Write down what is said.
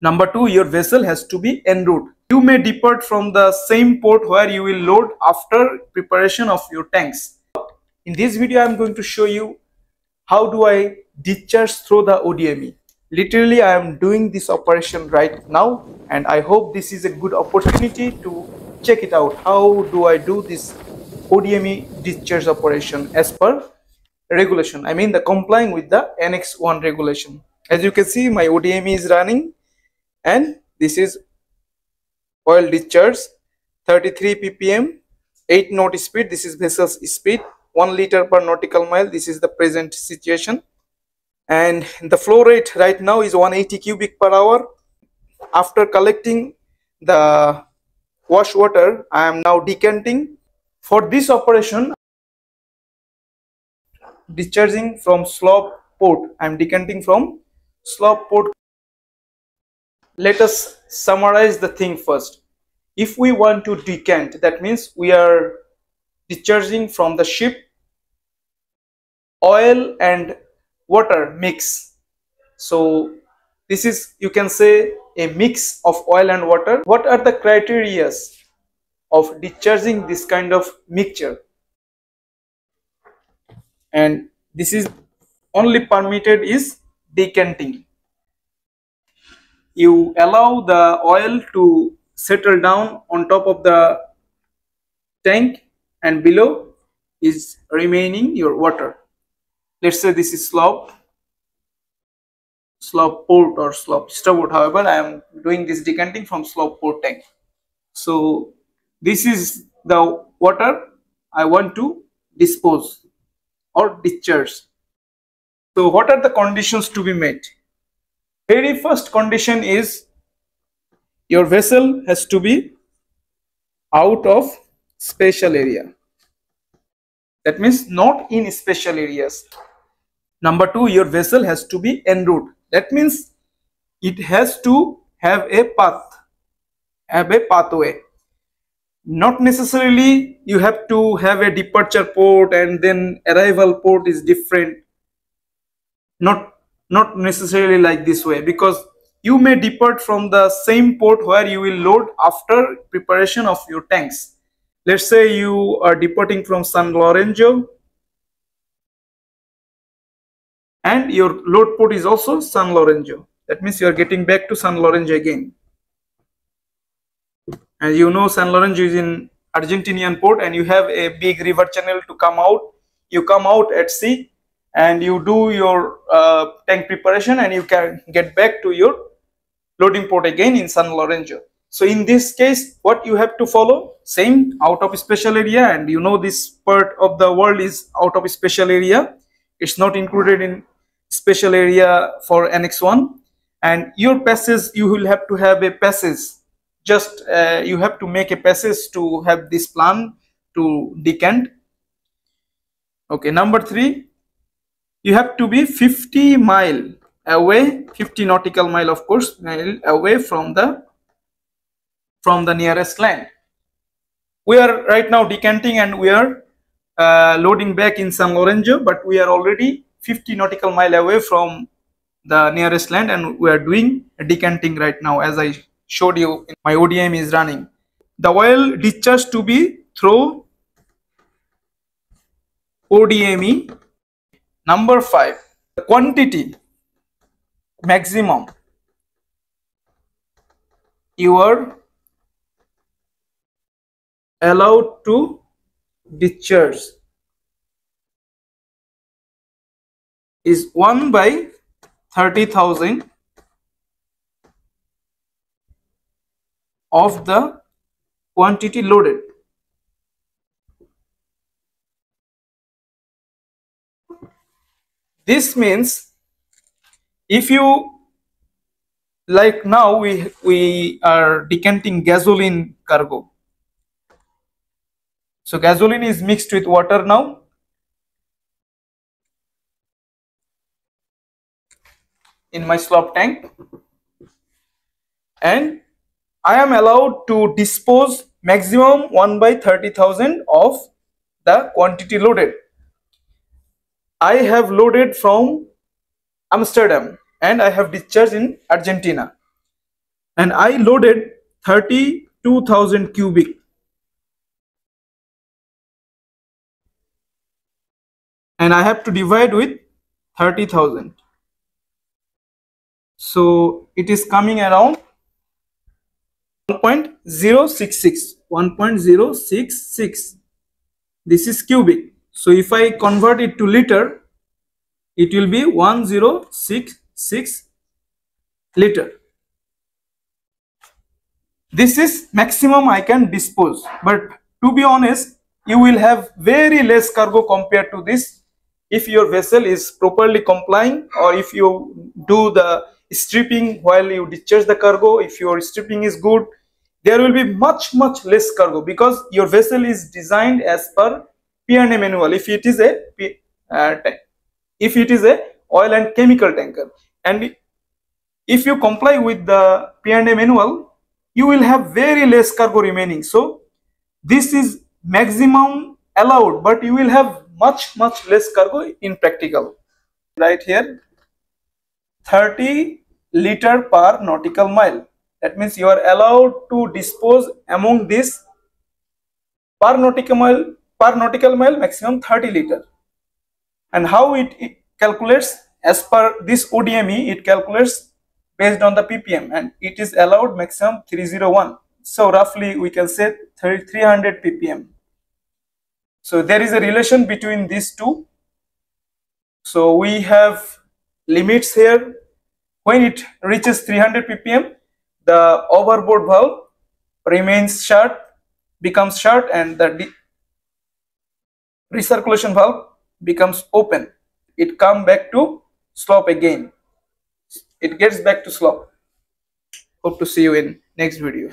Number two, your vessel has to be en route. You may depart from the same port where you will load after preparation of your tanks. In this video, I am going to show you how do I discharge through the ODME. Literally, I am doing this operation right now and I hope this is a good opportunity to check it out. How do I do this ODME discharge operation as per regulation? I mean the complying with the Annex 1 regulation. As you can see, my ODME is running and this is oil discharge 33 ppm 8 knot speed. This is vessel's speed 1 liter per nautical mile. This is the present situation. And the flow rate right now is 180 cubic per hour. After collecting the wash water i am now decanting. For this operation discharging from slop port. I am decanting from slop port let us summarize the thing first. If we want to decant, that means we are discharging from the ship oil and water mix. So this is, you can say, a mix of oil and water. What are the criteria of discharging this kind of mixture? And this is only permitted is decanting you allow the oil to settle down on top of the tank and below is remaining your water. Let's say this is slop slop port or slop starboard however i am doing this decanting from slop port tank. So this is the water i want to dispose or discharge. So what are the conditions to be met very first condition is your vessel has to be out of special area. That means not in special areas. Number two your vessel has to be en route that means it has to have a path have a pathway. Not necessarily you have to have a departure port and then arrival port is different. Not not necessarily like this way because you may depart from the same port where you will load after preparation of your tanks. Let's say you are departing from San Lorenzo and your load port is also San Lorenzo. That means you are getting back to San Lorenzo again. As you know, San Lorenzo is in Argentinian port and you have a big river channel to come out. You come out at sea and you do your uh, tank preparation and you can get back to your loading port again in San Lorenzo. So in this case, what you have to follow, same out of special area and you know this part of the world is out of special area. It's not included in special area for Annex 1 and your passes you will have to have a passes Just uh, you have to make a passes to have this plan to decant. Okay, number three, you have to be 50 mile away 50 nautical mile of course mile away from the from the nearest land. We are right now decanting and we are uh, loading back in San Lorenzo but we are already 50 nautical mile away from the nearest land and we are doing decanting right now as I showed you in my ODM is running. The oil discharge to be through ODME Number five, the quantity maximum. You are allowed to discharge is 1 by 30,000 of the quantity loaded This means if you like now we we are decanting gasoline cargo. So gasoline is mixed with water now. in my slop tank and I am allowed to dispose maximum 1 by 30,000 of the quantity loaded. I have loaded from Amsterdam and I have discharged in Argentina. and I loaded 32,000 cubic. And I have to divide with 30,000 so it is coming around 1.066 1.066 this is cubic so if I convert it to liter it will be 1066 liter. This is maximum I can dispose but to be honest you will have very less cargo compared to this if your vessel is properly complying or if you do the stripping while you discharge the cargo if your stripping is good there will be much much less cargo because your vessel is designed as per P&A manual if it is a uh, if it is a oil and chemical tanker. And if you comply with the P&A manual you will have very less cargo remaining. So this is maximum allowed but you will have much much less cargo in practical. Right here 30 liter per nautical mile. That means you are allowed to dispose among this per nautical mile per nautical mile maximum 30 liter. And how it, it calculates as per this ODME it calculates based on the ppm and it is allowed maximum 301 so roughly we can say 300 ppm so there is a relation between these two. So we have limits here. When it reaches 300 ppm the overboard valve remains shut becomes shut and the recirculation valve becomes open. It come back to slop again. It gets back to slop. Hope to see you in next video